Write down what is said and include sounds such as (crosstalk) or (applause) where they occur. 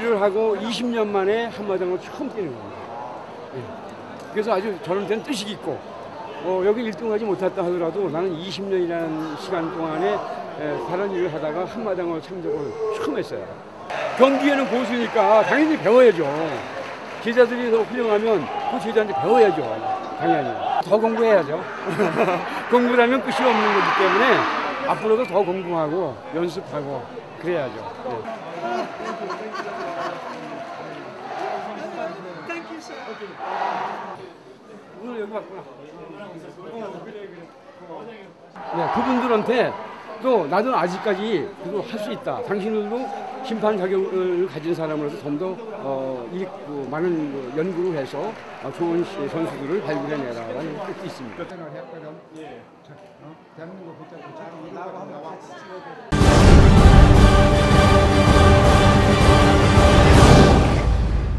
하고 20년 만에 한마당을 처음 뛰는 겁니다. 예. 그래서 아주 저는 된 뜻이 있고 어, 여기 1등 하지 못했다 하더라도 나는 20년이라는 시간 동안에 에, 다른 일을 하다가 한마당을 참석을 처음 했어요. 경기에는 고수니까 당연히 배워야죠. 제자들이 더 훌륭하면 그 제자한테 배워야죠. 당연히. 더 공부해야죠. (laughs) 공부라면 끝이 없는 거기 때문에 앞으로도 더 공부하고 연습하고 그래야죠. 네. 오늘 여기 왔구나. 네, 그분들한테 또 나도 아직까지 그거 할수 있다. 당신들도 심판 자격을 가진 사람으로서 좀더 어, 이, 그, 많은 그 연구를 해서 어, 좋은 시- 선수들을 발굴해내라라는 뜻이 있습니다. 부차입니다.